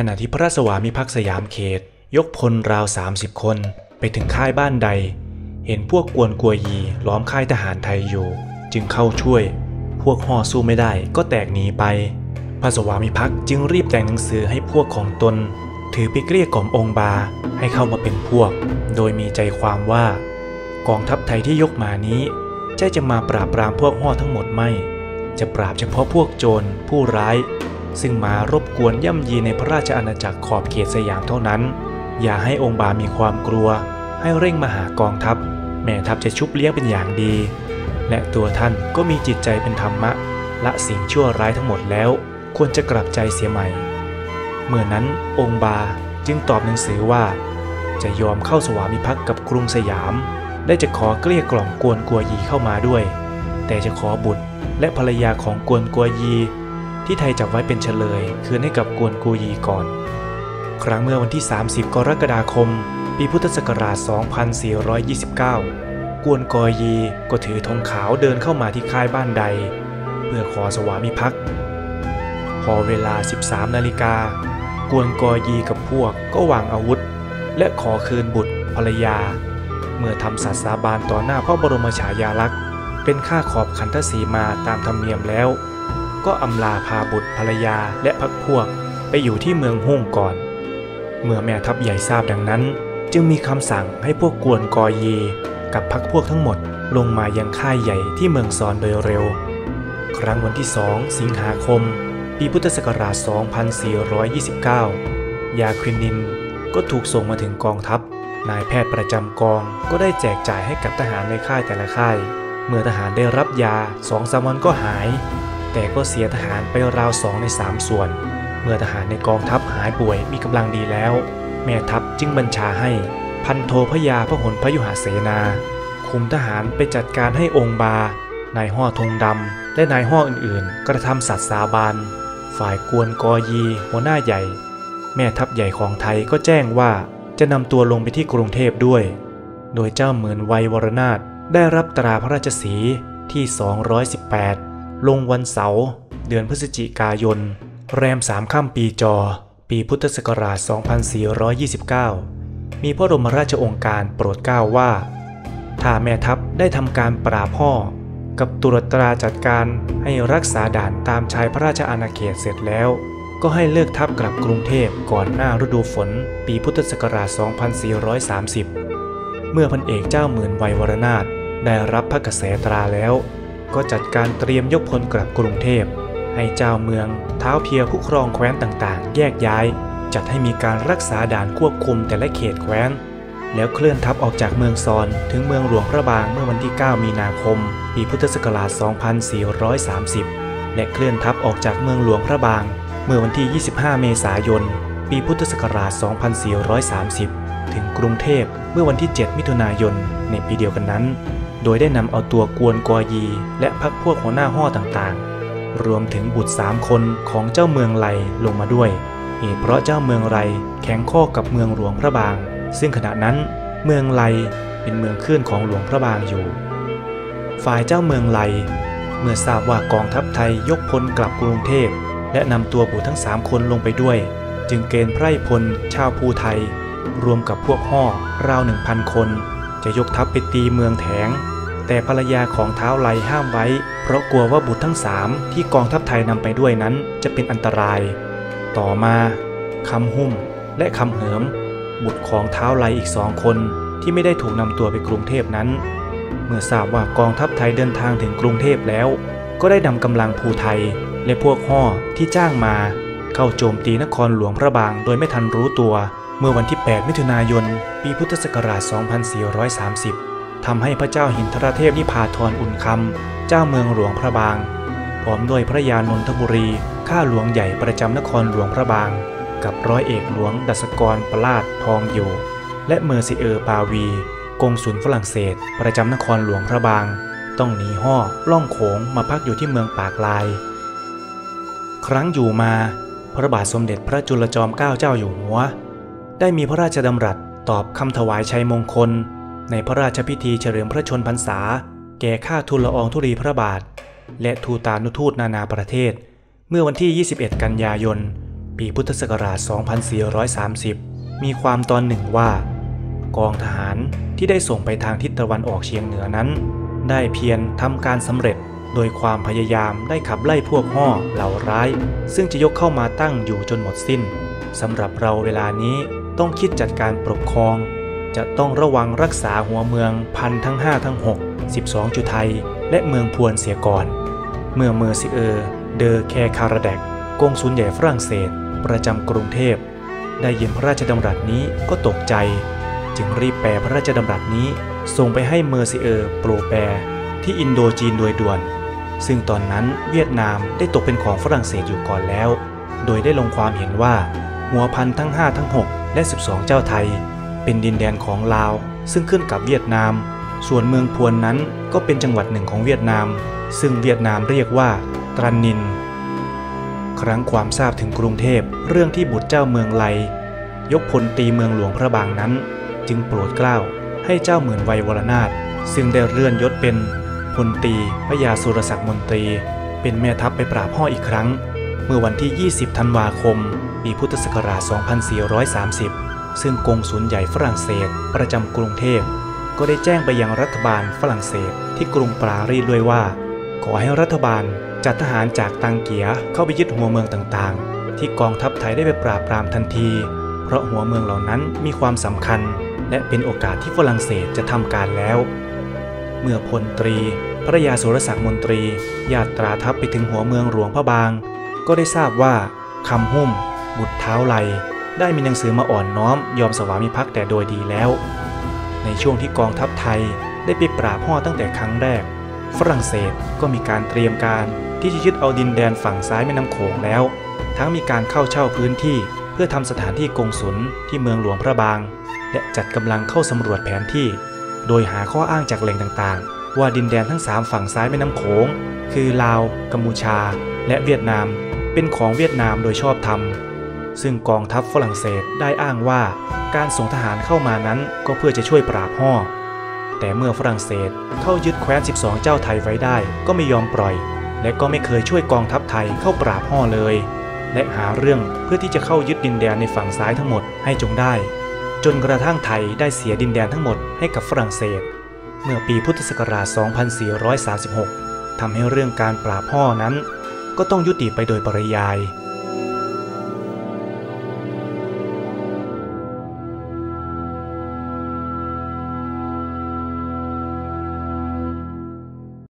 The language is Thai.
ขณะที่พระสวามิภักดิ์สยามเขต ยกพลราว 30 คน ไปถึงค่ายบ้านใด เห็นพวกกวนกัวยีล้อมค่ายทหารไทยอยู่ จึงเข้าช่วย พวกห่อสู้ไม่ได้ก็แตกหนีไป พระสวามิภักดิ์จึงรีบแต่งหนังสือให้พวกของตน ถือไปเกลี้ยกล่อมองค์บาให้เข้ามาเป็นพวก โดยมีใจความว่ากองทัพไทยที่ยกมานี้ใจจะมาปราบปรามพวกห่อทั้งหมดไม่ จะปราบเฉพาะพวกโจรผู้ร้าย ซึ่งมารบกวนย่ำยีในพระราชอาณาจักรขอบเขตสยามเท่านั้น อย่าให้องค์บามีความกลัว ให้เร่งมาหากองทัพ แม่ทัพจะชุบเลี้ยงเป็นอย่างดี และตัวท่านก็มีจิตใจเป็นธรรมะ ละสิ่งชั่วร้ายทั้งหมดแล้ว ควรจะกลับใจเสียใหม่ เมื่อนั้นองค์บาจึงตอบหนังสือว่า จะยอมเข้าสวามิภักดิ์กับกรุงสยามได้จะขอเกลี้ยกล่อมกวนกัวยีเข้ามาด้วย แต่จะขอบุตรและภรรยาของกวนกัวยี ที่ไทยจับไว้เป็นเฉลย คืนให้กับกวนกัวยีก่อน ครั้งเมื่อวันที่ 30 กรกฎาคม ปีพุทธศักราช 2429 กวนกอยีก็ถือธงขาวเดินเข้ามาที่ค่ายบ้านใด เพื่อขอสวามิภักดิ์พอเวลา 13 นาฬิกากวนกอยีกับพวกก็วางอาวุธ และขอคืนบุตรภรรยา เมื่อทำสัตสาบานต่อหน้าพระบรมฉายาลักษณ์ เป็นค่าขอบขันทศีมาตามธรรมเนียมแล้ว ก็อำลาพาบุตรภรรยาและพักพวกไปอยู่ที่เมืองฮ่งก่อน เมื่อแม่ทัพใหญ่ทราบดังนั้น จึงมีคำสั่งให้พวกกวนกอเย กับพักพวกทั้งหมดลงมายังค่ายใหญ่ที่เมืองซอนโดยเร็ว ครั้งวันที่สองสิงหาคม ปีพุทธศักราช 2429 ยาครินินก็ถูกส่งมาถึงกองทัพ นายแพทย์ประจำกองก็ได้แจกจ่ายให้กับทหารในค่ายแต่ละค่าย เมื่อทหารได้รับยาสองสามวันก็หาย แต่ก็เสียทหารไปราวสองในสามส่วน เมื่อทหารในกองทัพหายป่วยมีกำลังดีแล้ว แม่ทัพจึงบัญชาให้พันโทพยาพหลพยุหเสนา คุมทหารไปจัดการให้องค์บา นายห่อธงดำ และนายห่ออื่นๆ กระทำสัตว์สาบานฝ่ายกวนกอยี หัวหน้าใหญ่ แม่ทัพใหญ่ของไทยก็แจ้งว่าจะนำตัวลงไปที่กรุงเทพด้วย โดยเจ้าเหมือนไวยวรนาถได้รับตราพระราชสีที่ 218 ลงวันเสาร์เดือนพฤศจิกายน แรมสามค่ำปีจอ ปีพุทธศักราช 2429 มีพระบรมราชองค์การโปรดเกล้าว่า ถ้าแม่ทัพได้ทำการปราบพ่อ กับตุรตราจัดการให้รักษาด่านตามชายพระราชอาณาเขตเสร็จแล้ว ก็ให้เลิกทัพกลับกรุงเทพก่อนหน้าฤดูฝน ปีพุทธศักราช 2430 เมื่อพันเอกเจ้าหมื่นไวยวรนาถได้รับพระกระแสตราแล้ว ก็จัดการเตรียมยกพลกลับกรุงเทพ ให้เจ้าเมืองเท้าเพียผู้ครองแคว้นต่างๆ แยกย้าย จัดให้มีการรักษาด่านควบคุมแต่ละเขตแคว้น แล้วเคลื่อนทัพออกจากเมืองซอนถึงเมืองหลวงพระบางเมื่อวันที่ 9 มีนาคม ปีพุทธศักราช 2430 และเคลื่อนทัพออกจากเมืองหลวงพระบาง เมื่อวันที่ 25 เมษายน ปีพุทธศักราช 2430 ถึงกรุงเทพเมื่อวันที่ 7 มิถุนายนในปีเดียวกันนั้น โดยได้นำเอาตัวกวนกอยี และพักพวกหัวหน้าห่อต่างๆ รวมถึงบุตรสามคนของเจ้าเมืองไลลงมาด้วยเหตุเพราะเจ้าเมืองไรแข็งข้อกับเมืองหลวงพระบาง ซึ่งขณะนั้นเมืองไลเป็นเมืองเคลื่อนของหลวงพระบางอยู่ ฝ่ายเจ้าเมืองไลเมื่อทราบว่ากองทัพไทยยกพลกลับกรุงเทพ และนำตัวบุตรทั้งสามคนลงไปด้วย จึงเกณฑ์ไพร่พลชาวภูไทย รวมกับพวกห่อราวหนึ่งพันคน จะยกทัพไปตีเมืองแถง แต่ภรรยาของเท้าไลห้ามไว้ เพราะกลัวว่าบุตรทั้งสามที่กองทัพไทยนำไปด้วยนั้นจะเป็นอันตราย ต่อมาคำหุ้มและคำเหิม บุตรของเท้าไลอีกสองคนที่ไม่ได้ถูกนำตัวไปกรุงเทพนั้น เมื่อทราบว่ากองทัพไทยเดินทางถึงกรุงเทพแล้ว ก็ได้นำกำลังภูไทยและพวกห่อที่จ้างมา เข้าโจมตีนครหลวงพระบางโดยไม่ทันรู้ตัว เมื่อวันที่ 8 มิถุนายน ปีพุทธศักราช 2430 ทำให้พระเจ้าหินทรเทพนิพาทรอุ่นคำ เจ้าเมืองหลวงพระบาง พร้อมด้วยพระยานนทบุรี ข้าหลวงใหญ่ประจำนครหลวงพระบาง กับร้อยเอกหลวงดัสกรประลาดทองอยู่ และเมอร์ซิเออร์ปาวี กงสุลฝรั่งเศส ประจำนครหลวงพระบาง ต้องหนีฮ่อล่องโขงมาพักอยู่ที่เมืองปากลาย ครั้งอยู่มา พระบาทสมเด็จพระจุลจอมเกล้าเจ้าอยู่หัว ได้มีพระราชดำรัส ตอบคำถวายชัยมงคล ในพระราชพิธีเฉลิมพระชนพรรษา แก่ข้าทูลละอองธุลีพระบาท และทูตานุทูตนานาประเทศ เมื่อวันที่ 21 กันยายน ปีพุทธศักราช 2430 มีความตอนหนึ่งว่า กองทหารที่ได้ส่งไปทางทิศตะวันออกเฉียงเหนือนั้น ได้เพียรทำการสำเร็จโดยความพยายามได้ขับไล่พวกห่อเหล่าร้าย ซึ่งจะยกเข้ามาตั้งอยู่จนหมดสิ้นสำหรับเราเวลานี้ ต้องคิดจัดการปกครอง จะต้องระวังรักษาหัวเมืองพันทั้ง 5 ทั้ง 6 12 จุไทย และเมืองพวนเสียก่อน เมื่อเมอร์ซิเออร์เดอแคคาราแดกกงสุลใหญ่ฝรั่งเศส ประจำกรุงเทพ ได้ยินพระราชดำรัสนี้ก็ตกใจ จึงรีบแปลพระราชดำรัสนี้ส่งไปให้เมอร์ซิเออร์โปรแปรที่อินโดจีนโดยด่วน ซึ่งตอนนั้นเวียดนามได้ตกเป็นของฝรั่งเศสอยู่ก่อนแล้ว โดยได้ลงความเห็นว่าหัวพันทั้ง 5 ทั้ง 6 และ 12 เจ้าไทย เป็นดินแดนของลาว ซึ่งขึ้นกับเวียดนาม ส่วนเมืองพวนนั้นก็เป็นจังหวัดหนึ่งของเวียดนาม ซึ่งเวียดนามเรียกว่า ตรันนิน ครั้งความทราบถึงกรุงเทพเรื่องที่บุตรเจ้าเมืองไลยกพลตีเมืองหลวงพระบางนั้น จึงโปรดเกล้าให้เจ้าหมื่นไวยวรนาถซึ่งได้เลื่อนยศเป็นพลตีพระยาสุรศักดิ์มนตรี เป็นแม่ทัพไปปราบพ่ออีกครั้ง เมื่อวันที่ 20 ธันวาคม ปีพุทธศักราช 2430 ซึ่งกงสุลใหญ่ฝรั่งเศส ประจำกรุงเทพ ก็ได้แจ้งไปยังรัฐบาลฝรั่งเศสที่กรุงปารีสด้วยว่า ขอให้รัฐบาลจัดทหารจากตังเกียเข้าไปยึดหัวเมืองต่างๆ ที่กองทัพไทยได้ไปปราบปรามทันที เพราะหัวเมืองเหล่านั้นมีความสำคัญ และเป็นโอกาสที่ฝรั่งเศสจะทำการแล้ว เมื่อพลตรีพระยาสุรศักดิ์มนตรีญาตราทัพไปถึงหัวเมืองหลวงพระบาง ก็ได้ทราบว่าคำหุ้ม บุตรเท้าไลได้มีหนังสือมาอ่อนน้อมยอมสวามิภักดิ์แต่โดยดีแล้ว ในช่วงที่กองทัพไทยได้ไปปราบพ่อตั้งแต่ครั้งแรก ฝรั่งเศสก็มีการเตรียมการที่จะยึดเอาดินแดนฝั่งซ้ายแม่น้ำโขงแล้ว ทั้งมีการเข้าเช่าพื้นที่เพื่อทำสถานที่กงสุลที่เมืองหลวงพระบาง และจัดกำลังเข้าสำรวจแผนที่ โดยหาข้ออ้างจากแหล่งต่างๆ ว่าดินแดนทั้งสามฝั่งซ้ายแม่น้ำโขง คือลาว กัมพูชา และเวียดนาม เป็นของเวียดนามโดยชอบธรรม ซึ่งกองทัพฝรั่งเศสได้อ้างว่าการส่งทหารเข้ามานั้นก็เพื่อจะช่วยปราบห่อแต่เมื่อฝรั่งเศสเข้ายึดแคว้น 12 เจ้าไทยไว้ได้ก็ไม่ยอมปล่อย และก็ไม่เคยช่วยกองทัพไทยเข้าปราบห่อเลย และหาเรื่องเพื่อที่จะเข้ายึดดินแดนในฝั่งซ้ายทั้งหมดให้จงได้ จนกระทั่งไทยได้เสียดินแดนทั้งหมดให้กับฝรั่งเศส เมื่อปีพุทธศักราช 2436ทำให้เรื่องการปราบห่อนั้น ก็ต้องยุติไปโดยปริยาย